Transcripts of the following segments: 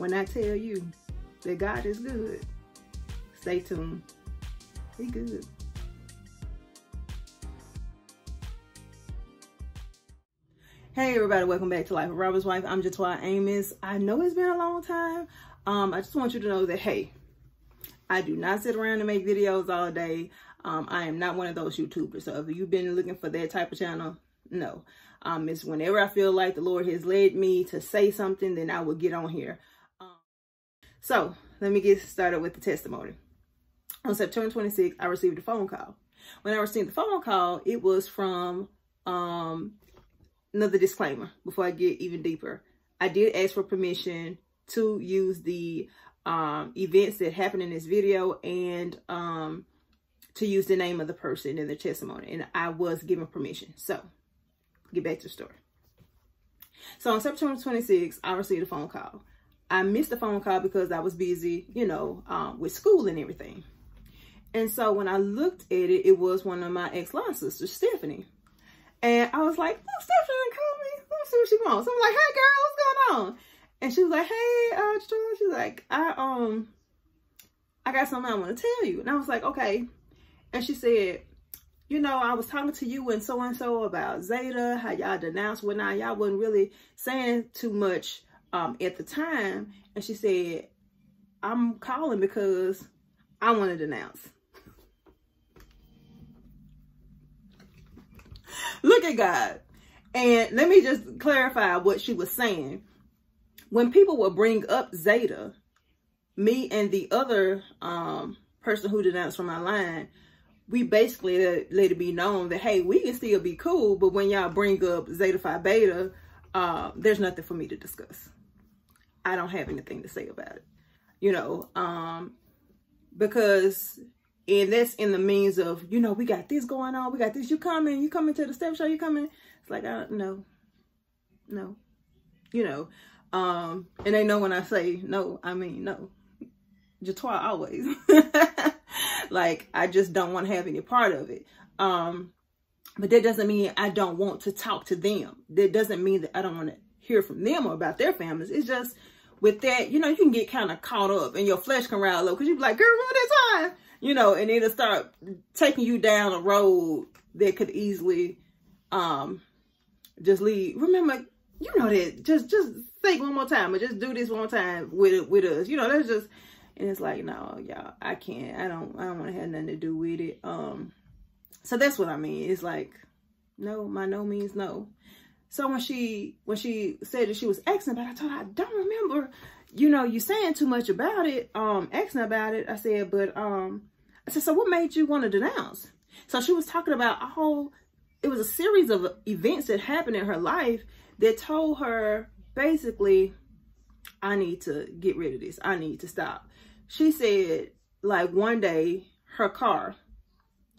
when I tell you that God is good, stay tuned. He good. Hey everybody, welcome back to Life of Robert's Wife. I'm Je'Tua Amos. I know it's been a long time. Um, I just want you to know that, hey, I do not sit around and make videos all day. Um, I am not one of those YouTubers. So if you've been looking for that type of channel, no. Um, it's whenever I feel like the Lord has led me to say something, then I will get on here. So let me get started with the testimony. On September 26th, I received a phone call. When I received the phone call, it was from um, another disclaimer before I get even deeper. I did ask for permission to use the um, events that happened in this video and um, to use the name of the person in the testimony. And I was given permission. So get back to the story. So on September 26th, I received a phone call. I missed the phone call because I was busy, you know, um, with school and everything. And so when I looked at it, it was one of my ex-line sisters, Stephanie. And I was like, oh, Stephanie call me. Let me see what she wants. So I'm like, hey girl, what's going on? And she was like, hey, uh, she's like, I, um, I got something I want to tell you. And I was like, okay. And she said, you know, I was talking to you and so-and-so about Zeta, how y'all denounced whatnot. Y'all wasn't really saying too much um, at the time. And she said, I'm calling because I want to denounce. Look at God. And let me just clarify what she was saying. When people would bring up Zeta, me and the other um, person who denounced from my line, we basically let, let, it be known that, hey, we can still be cool, but when y'all bring up Zeta Phi Beta, uh, there's nothing for me to discuss. I don't have anything to say about it, you know, um, because, and that's in the means of, you know, we got this going on, we got this, you coming, you coming to the step show, you coming, it's like, I don't know, no, you know, um, and they know when I say no, I mean no, Jatois always. like, I just don't want to have any part of it. Um, but that doesn't mean I don't want to talk to them. That doesn't mean that I don't want to hear from them or about their families. It's just with that, you know, you can get kind of caught up and your flesh can rile up because you be like, girl, remember that time? You know, and it'll start taking you down a road that could easily um just lead. Remember, you know that. Just just say one more time or just do this one time with with us. You know, that's just and it's like, no, y'all, I can't. I don't I don't want to have nothing to do with it. Um so that's what I mean. It's like, no, my no means no. So when she when she said that she was asking about it, I told her I don't remember, you know, you saying too much about it, um, asking about it. I said, but um I said, so what made you want to denounce? So she was talking about a whole it was a series of events that happened in her life that told her basically, I need to get rid of this. I need to stop she said like one day her car,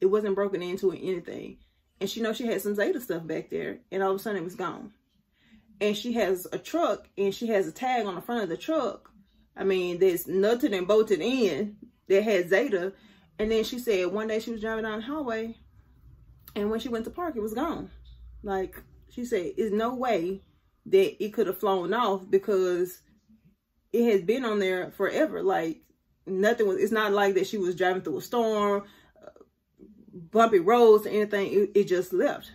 it wasn't broken into or anything. And she knows she had some Zeta stuff back there and all of a sudden it was gone. And she has a truck and she has a tag on the front of the truck. I mean, there's nutted and bolted in that had Zeta. And then she said one day she was driving down the highway and when she went to park, it was gone. Like she said, there's no way that it could have flown off because it has been on there forever. Like nothing was, it's not like that she was driving through a storm, bumpy roads or anything. It, it just left.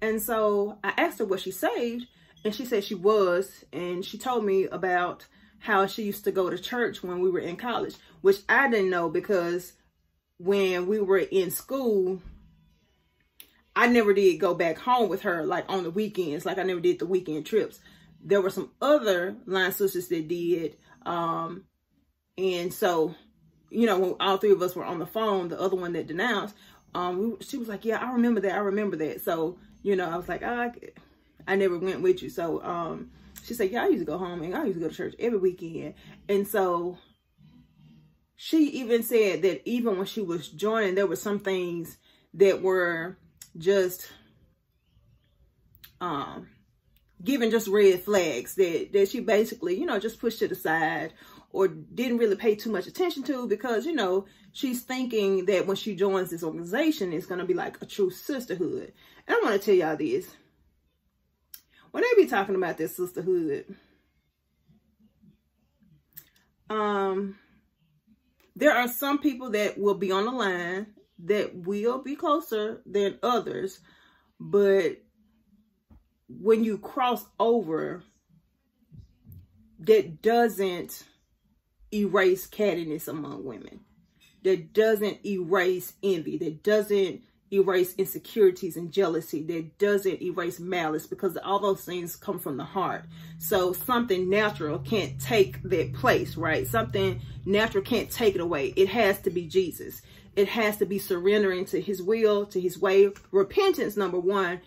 And so I asked her what she saved and she said she was. And she told me about how she used to go to church when we were in college, which I didn't know because when we were in school, I never did go back home with her like on the weekends. Like I never did the weekend trips. There were some other line sisters that did. Um, and so, you know, when all three of us were on the phone, the other one that denounced, um, we, she was like, yeah, I remember that. I remember that. So, you know, I was like, oh, I, I never went with you. So, um, she said, yeah, I used to go home and I used to go to church every weekend. And so she even said that even when she was joining, there were some things that were just, um, giving just red flags that, that she basically, you know, just pushed to the side or didn't really pay too much attention to because, you know, she's thinking that when she joins this organization, it's going to be like a true sisterhood. And I want to tell y'all this. When they be talking about this sisterhood, um, there are some people that will be on the line that will be closer than others, but when you cross over, that doesn't erase cattiness among women. That doesn't erase envy. That doesn't erase insecurities and jealousy. That doesn't erase malice because all those things come from the heart. So something natural can't take that place, right? Something natural can't take it away. It has to be Jesus. It has to be surrendering to his will, to his way. Repentance, number one,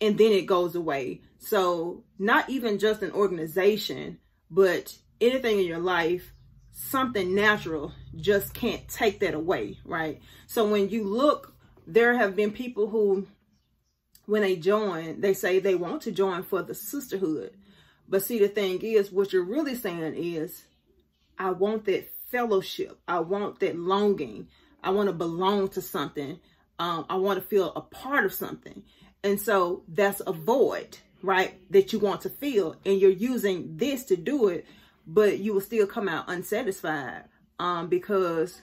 and then it goes away. So not even just an organization, but anything in your life, something natural just can't take that away, right? So when you look, there have been people who, when they join, they say they want to join for the sisterhood. But see, the thing is, what you're really saying is, I want that fellowship. I want that longing. I want to belong to something. Um, I want to feel a part of something. And so that's a void right, that you want to feel. And you're using this to do it, but you will still come out unsatisfied um, because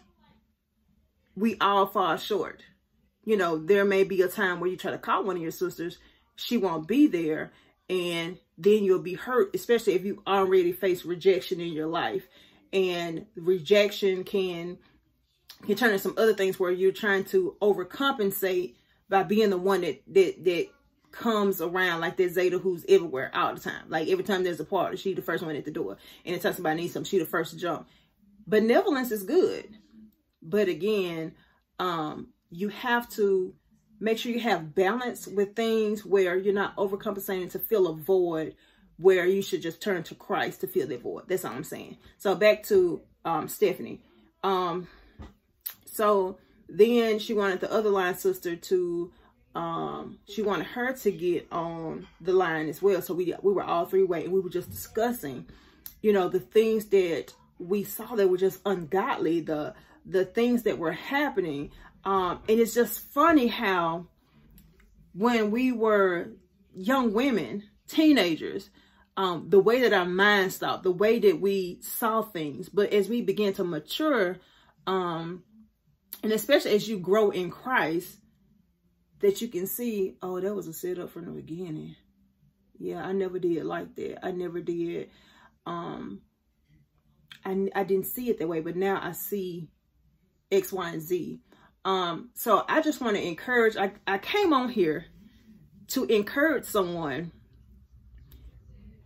we all fall short. You know, there may be a time where you try to call one of your sisters, she won't be there, and then you'll be hurt, especially if you already face rejection in your life. And rejection can can turn into some other things where you're trying to overcompensate by being the one that that that comes around like there's Zeta who's everywhere all the time. Like every time there's a party, she the first one at the door. Anytime somebody needs something, she the first to jump. Benevolence is good. But again, um, you have to make sure you have balance with things where you're not overcompensating to fill a void where you should just turn to Christ to fill that void. That's all I'm saying. So back to um, Stephanie. Um, so then she wanted the other line sister to um, she wanted her to get on the line as well. So we we were all three way and we were just discussing, you know, the things that we saw that were just ungodly, the the things that were happening. Um, and it's just funny how when we were young women, teenagers, um, the way that our minds stopped, the way that we saw things. But as we began to mature, um, and especially as you grow in Christ, that you can see, oh, that was a setup from the beginning. Yeah, I never did like that. I never did. Um, I, I didn't see it that way, but now I see X, Y, and Z. Um, so I just want to encourage, I, I came on here to encourage someone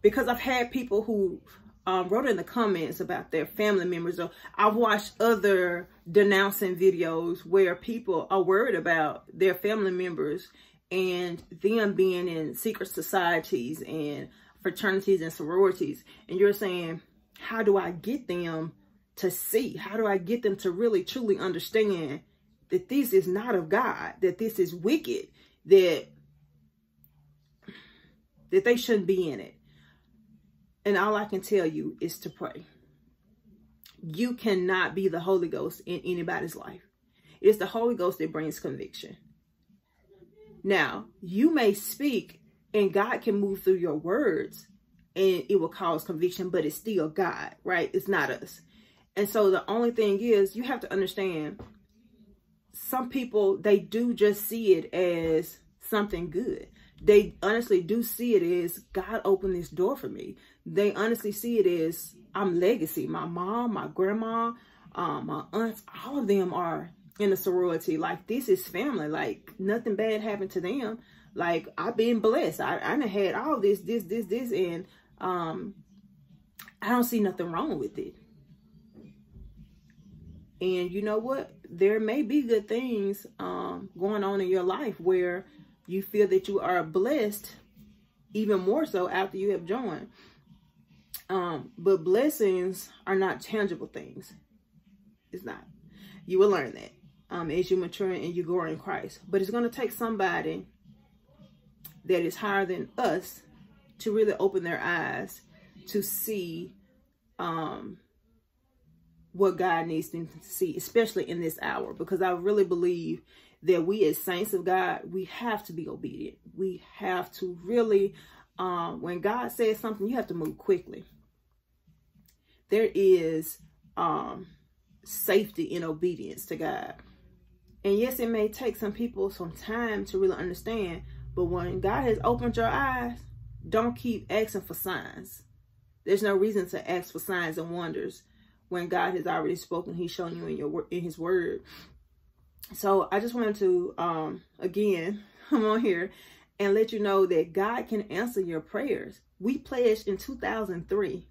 because I've had people who um, wrote in the comments about their family members. Or I've watched other denouncing videos where people are worried about their family members and them being in secret societies and fraternities and sororities. And you're saying, how do I get them to see? How do I get them to really truly understand that this is not of God, that this is wicked, that that they shouldn't be in it. And all I can tell you is to pray. You cannot be the Holy Ghost in anybody's life. It's the Holy Ghost that brings conviction. Now, you may speak and God can move through your words and it will cause conviction, but it's still God, right? It's not us. And so the only thing is you have to understand some people, they do just see it as something good they honestly do see it as God opened this door for me. They honestly see it as I'm legacy. My mom, my grandma, um, my aunts, all of them are in a sorority. Like this is family. Like nothing bad happened to them. Like I've been blessed. I, I had all this, this, this, this, and um, I don't see nothing wrong with it. And you know what? There may be good things um, going on in your life where you feel that you are blessed even more so after you have joined. Um, but blessings are not tangible things. It's not. You will learn that um, as you mature and you grow in Christ. But it's going to take somebody that is higher than us to really open their eyes to see um, what God needs them to see, especially in this hour. Because I really believe that we as saints of God, we have to be obedient. We have to really, um, when God says something, you have to move quickly. There is um, safety in obedience to God. And yes, it may take some people some time to really understand, but when God has opened your eyes, don't keep asking for signs. There's no reason to ask for signs and wonders when God has already spoken. He's shown you in your in His Word. So I just wanted to um again come on here and let you know that God can answer your prayers. We pledged in 2003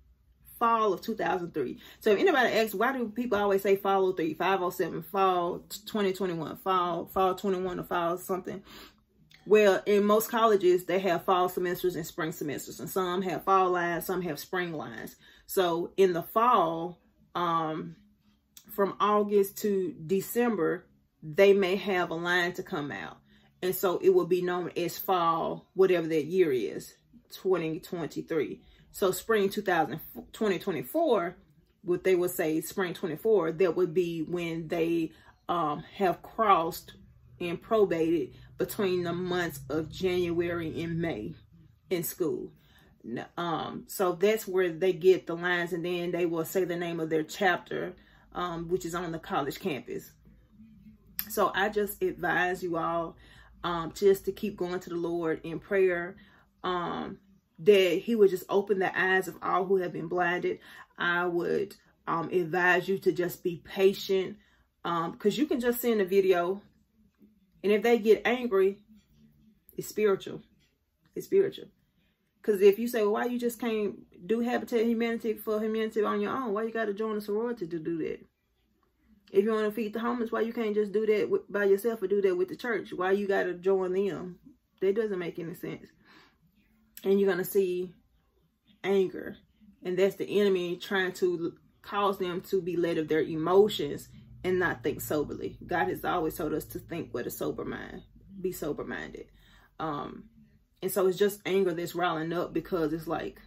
fall of 2003. So if anybody asks, why do people always say fall 03, 507, fall 2021, fall, fall 21 or fall something? Well, in most colleges, they have fall semesters and spring semesters, and some have fall lines, some have spring lines. So in the fall, um, from August to December, they may have a line to come out. And so it will be known as fall, whatever that year is, 2023. So spring 2000, 2024, what they would say spring 24, that would be when they um, have crossed and probated between the months of January and May in school. Um, so that's where they get the lines and then they will say the name of their chapter, um, which is on the college campus. So I just advise you all um, just to keep going to the Lord in prayer. Um, that he would just open the eyes of all who have been blinded. I would um, advise you to just be patient because um, you can just send a video and if they get angry, it's spiritual. It's spiritual. Because if you say, well, why you just can't do Habitat Humanity for humanity on your own? Why you got to join a sorority to do that? If you want to feed the homeless, why you can't just do that with, by yourself or do that with the church? Why you got to join them? That doesn't make any sense and you're going to see anger. And that's the enemy trying to cause them to be led of their emotions and not think soberly. God has always told us to think with a sober mind, be sober minded. Um, and so it's just anger that's riling up because it's like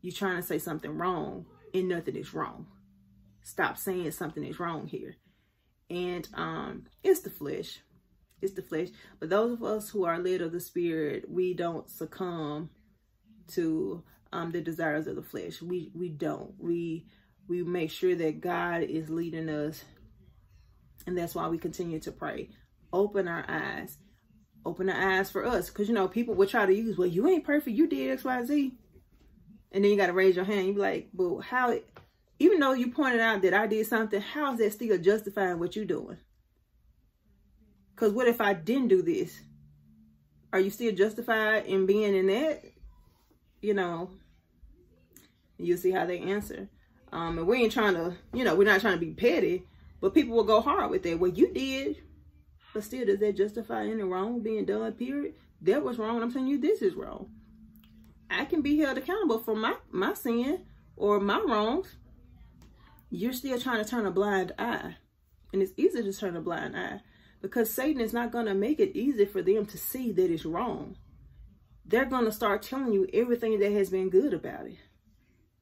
you're trying to say something wrong and nothing is wrong. Stop saying something is wrong here. And um, it's the flesh it's the flesh. But those of us who are led of the spirit, we don't succumb to um, the desires of the flesh. We we don't. We we make sure that God is leading us. And that's why we continue to pray. Open our eyes. Open our eyes for us. Because, you know, people will try to use, well, you ain't perfect. You did X, Y, Z. And then you got to raise your hand. You be like, but how, even though you pointed out that I did something, how is that still justifying what you're doing? Because what if I didn't do this? Are you still justified in being in that? You know, you'll see how they answer. Um, and we ain't trying to, you know, we're not trying to be petty, but people will go hard with that. Well, you did, but still, does that justify any wrong being done, period? That was wrong. I'm telling you, this is wrong. I can be held accountable for my, my sin or my wrongs. You're still trying to turn a blind eye. And it's easy to turn a blind eye because Satan is not going to make it easy for them to see that it's wrong. They're going to start telling you everything that has been good about it.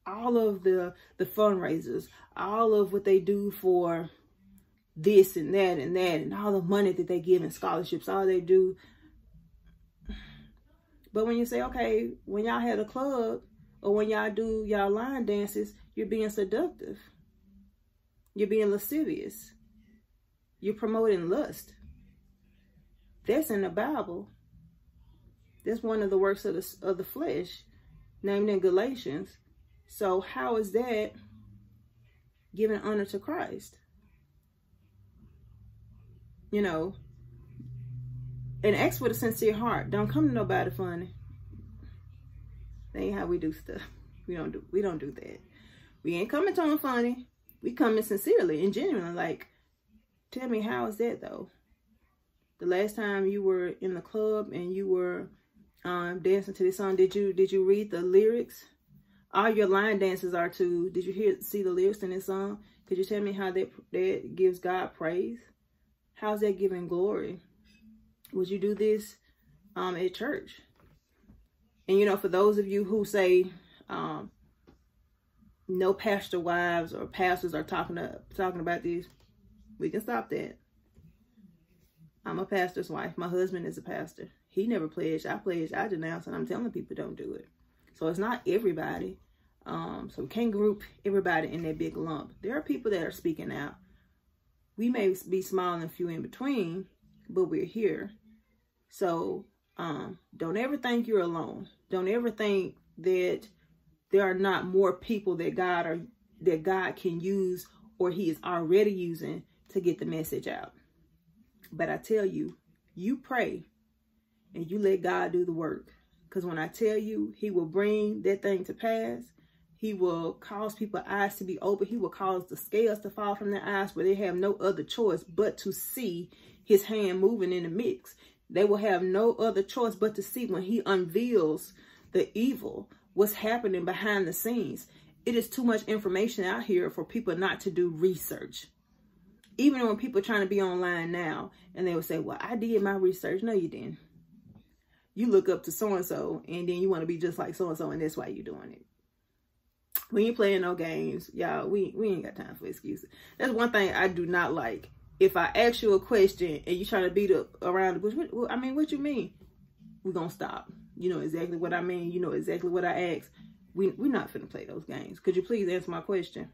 All of the, the fundraisers, all of what they do for this and that and that, and all the money that they give in scholarships, all they do. But when you say, okay, when y'all had a club or when y'all do y'all line dances, you're being seductive. You're being lascivious you're promoting lust. That's in the Bible. That's one of the works of the, of the flesh, named in Galatians. So how is that giving honor to Christ? You know, and ask with a sincere heart. Don't come to nobody funny. That ain't how we do stuff. We don't do we don't do that. We ain't coming to them funny. We coming sincerely and genuinely. Like, Tell me, how is that though? The last time you were in the club and you were um, dancing to this song, did you did you read the lyrics? All your line dances are to. Did you hear see the lyrics in this song? Could you tell me how that that gives God praise? How's that giving glory? Would you do this um, at church? And you know, for those of you who say um, no pastor wives or pastors are talking to, talking about this, we can stop that. I'm a pastor's wife. My husband is a pastor. He never pledged. I pledged. I denounce, and I'm telling people don't do it. So it's not everybody. Um, so we can't group everybody in that big lump. There are people that are speaking out. We may be small and few in between, but we're here. So um, don't ever think you're alone. Don't ever think that there are not more people that God are that God can use or He is already using to get the message out. But I tell you, you pray and you let God do the work. Because when I tell you, He will bring that thing to pass. He will cause people's eyes to be open. He will cause the scales to fall from their eyes where they have no other choice but to see his hand moving in the mix. They will have no other choice but to see when he unveils the evil, what's happening behind the scenes. It is too much information out here for people not to do research. Even when people trying to be online now and they will say, well, I did my research. No, you didn't. You look up to so-and-so and then you want to be just like so-and-so and that's why you're doing it. We ain't playing no games. Y'all, we, we ain't got time for excuses. That's one thing I do not like if I ask you a question and you trying to beat up around the bush, what, I mean, what you mean? We're going to stop. You know exactly what I mean. You know exactly what I ask. We, we're not finna play those games. Could you please answer my question?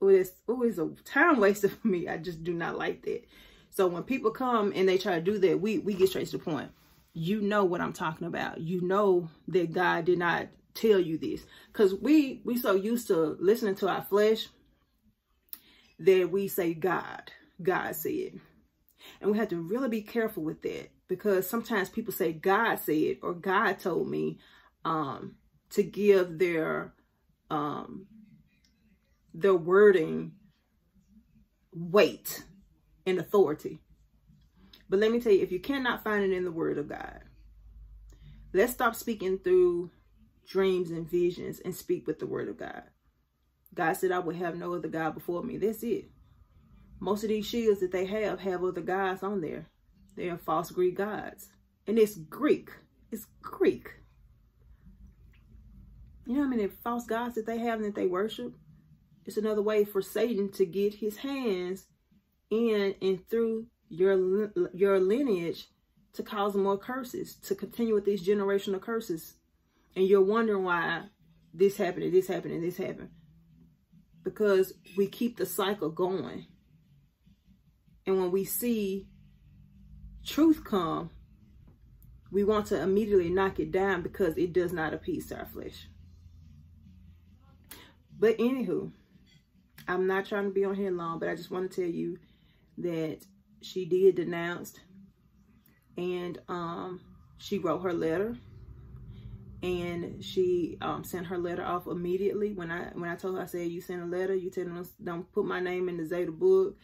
Oh, it's, oh, it's a time waster for me. I just do not like that. So when people come and they try to do that, we, we get straight to the point. You know what I'm talking about. You know that God did not tell you this. Because we, we so used to listening to our flesh that we say God. God said. And we have to really be careful with that because sometimes people say God said or God told me um, to give their um, their wording weight and authority. But let me tell you, if you cannot find it in the word of God, let's stop speaking through dreams and visions and speak with the word of God. God said, I will have no other God before me. That's it. Most of these shields that they have have other gods on there. They are false Greek gods. And it's Greek. It's Greek. You know how many false gods that they have and that they worship? It's another way for Satan to get his hands in and through your your lineage to cause more curses, to continue with these generational curses. And you're wondering why this happened and this happened and this happened. Because we keep the cycle going. And when we see truth come, we want to immediately knock it down because it does not appease our flesh. But anywho, I'm not trying to be on here long, but I just want to tell you that she did denounce and um, she wrote her letter and she um, sent her letter off immediately when I when I told her I said you sent a letter you tell them don't put my name in the Zeta book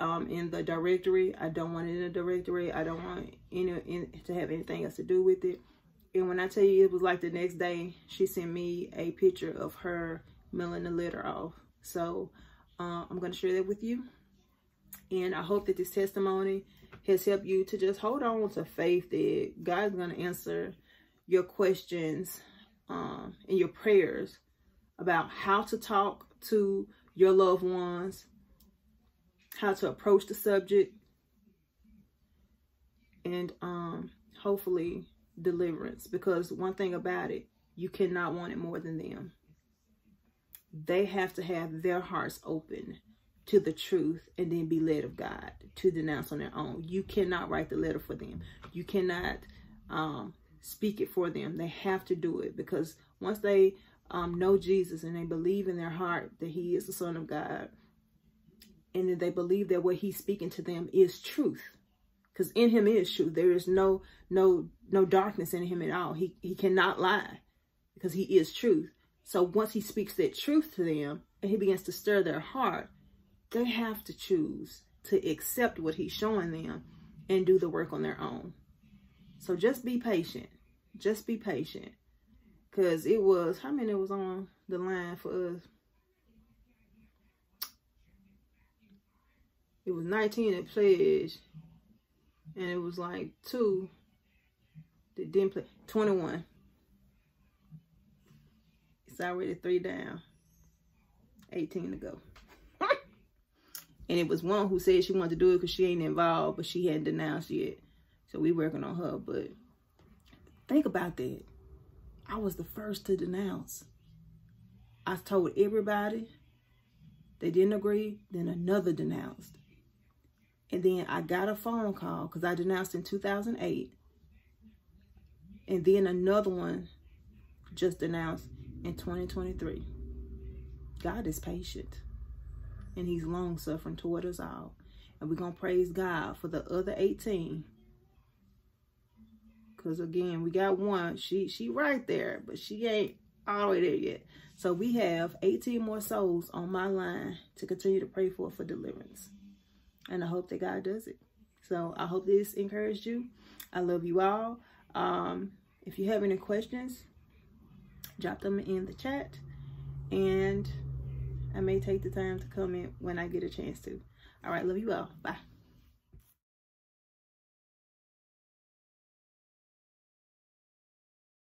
um, in the directory. I don't want it in the directory. I don't want any in, to have anything else to do with it. And when I tell you it was like the next day, she sent me a picture of her mailing the letter off. So uh, I'm going to share that with you. And I hope that this testimony has helped you to just hold on to faith that God's going to answer your questions um, and your prayers about how to talk to your loved ones, how to approach the subject, and um, hopefully deliverance. Because one thing about it, you cannot want it more than them. They have to have their hearts open to the truth and then be led of God to denounce on their own. You cannot write the letter for them. You cannot um, speak it for them. They have to do it because once they um, know Jesus and they believe in their heart that he is the son of God, and that they believe that what he's speaking to them is truth because in him is truth there is no no no darkness in him at all he he cannot lie because he is truth so once he speaks that truth to them and he begins to stir their heart they have to choose to accept what he's showing them and do the work on their own. So just be patient. Just be patient. Because it was how many was on the line for us? It was 19 that pledged and it was like two that didn't play 21 already three down 18 to go and it was one who said she wanted to do it because she ain't involved but she hadn't denounced yet so we working on her but think about that i was the first to denounce I told everybody. They didn't agree. Then another denounced. And then I got a phone call because I denounced in 2008. And then another one just announced in 2023. God is patient and he's long suffering toward us all. And we're going to praise God for the other 18. Because again, we got one. She she right there, but she ain't all the way there yet. So we have 18 more souls on my line to continue to pray for for deliverance. And I hope that God does it. So I hope this encouraged you. I love you all. Um, if you have any questions, drop them in the chat. And I may take the time to comment when I get a chance to. All right, love you all. Bye.